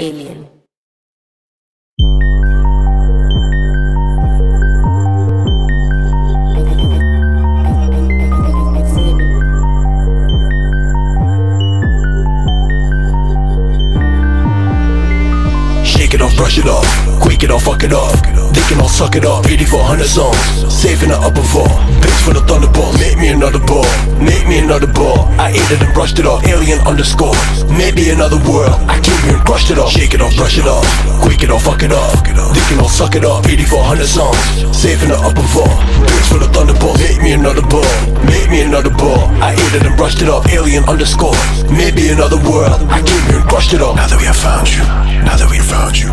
Alien. Shake it off, brush it off, quake it off, fuck it off. They can all suck it off, 8400 songs. Safe in the upper vault, base for the thunderbolt. Make me another ball, make me another ball. I ate it and brushed it off, alien underscore. Maybe another world, I and crushed it off. Shake it off, brush it off, quake it off, fuck it off. They it all suck it off, 8400 songs. Safe in the upper vault, base for the thunderbolt. Make me another ball, make me another ball. I ate it and brushed it off, alien underscore. Maybe another world, I came here and crushed it off. Now that we have found you, now that we have found you,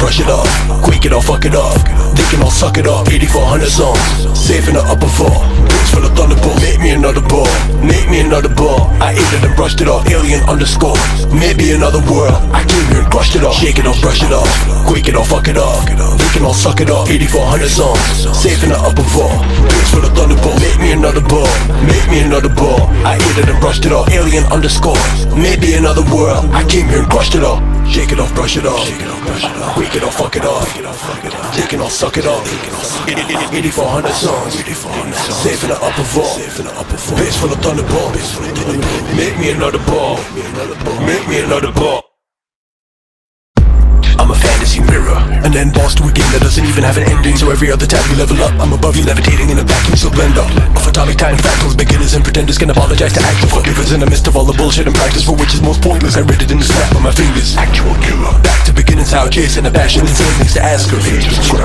brush it off, quake it off, fuck it off. They can all suck it off, 8400 songs. Safe in the upper vault, base for the thunderbolt. Make me another ball, make me another ball. I ate it and brushed it off, alien underscore. Maybe another world, I came here and crushed it off. Shake it off, brush it off, quake it off, fuck it off. They can all suck it off, 8400 songs. Safe in the upper vault, base for the thunderbolt. Make me another ball, me another ball. I ate it and brushed it off, alien underscore. Maybe another world, I came here and crushed it all Shake it off. brush it off Shake it off, brush it off. Quake it off, fuck it off. Take it off, suck it off. 8400 songs. Safe in the upper vault. Base for the thunderbolt. Make me another ball. Make me another ball. I'm a fantasy mirror, an end boss to a game that doesn't even have an ending. So every other tab you level up, I'm above you levitating in a vacuum, so blend up. Of atomic time fractals, beginners and pretenders can apologize to actual forgivers in the midst of all the bullshit and practice for which is most pointless. I read it in the snap of my fingers. Actual killer. Back to beginnings, how chasing a passion, insane things to ask her.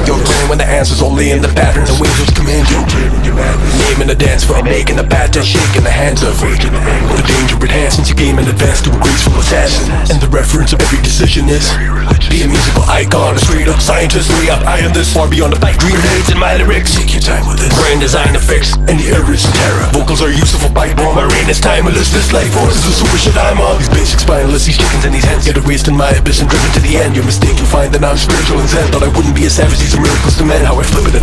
Your brain when the answers all lay in the patterns and which command you. Name in the dance for making the pattern, shaking the hands of the danger at hand since you game in advance to a graceful assassin. And the reference of every decision is be a musical icon, a straight up scientist, way up. I am this far beyond the fight. Green heads in my lyrics. Take your time with this. Brand design effects and the errors terror. Vocals are useful bite bomb. My reign is timeless. This life force is a super shit I'm on. These basic spineless, these chickens and these hens get erased in my abyss and driven to the end. Your mistake, mistaken, find that I'm spiritual and zen. Thought I wouldn't be a savage. These are miracles to men. How it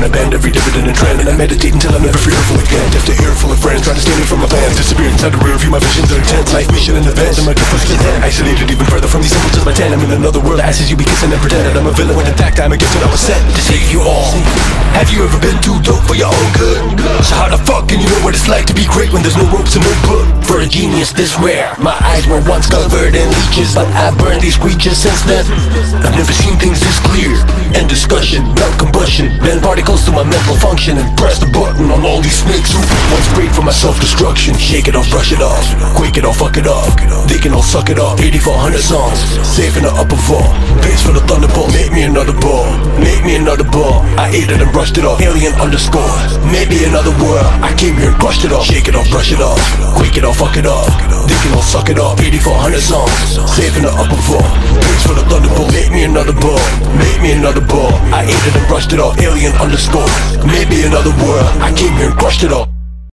and I bend every dividend and trend. And I meditate until I'm never fearful again. Just a full of friends trying to steal me from my plans. Disappear inside the rear view. My visions are intense. Life mission and events. And gift was content. Isolated even further from these simpletons. My ten. I'm in another world. Asses you be kissing and pretend that I'm a villain when in fact I'm a gift and I was sent to save you all. Have you ever been too dope for your own good? So how the fuck can you know what it's like to be great when there's no ropes and no book? For a genius this rare, my eyes were once covered in leeches, but I burned these creatures since then. I've never seen things this clear. End discussion, melt combustion, bend particles to my mental function and press the button on all these snakes who once prayed for my self-destruction. Shake it off, brush it off, quake it off, fuck it off. They can all suck it off. 8400 songs, safe in the upper floor Base for the thunderbolt, make me another ball, make me another ball. I ate it and brushed it off. Alien underscore, maybe another world. I came here and crushed it off. Shake it off, brush it off, quake it off, fuck it off. They can all suck it off. 8400 songs, safe in the upper floor Base for the thunderbolt, make me another ball, another ball. I ate it and brushed it off. Alien underscore, maybe another world. I came here and crushed it off.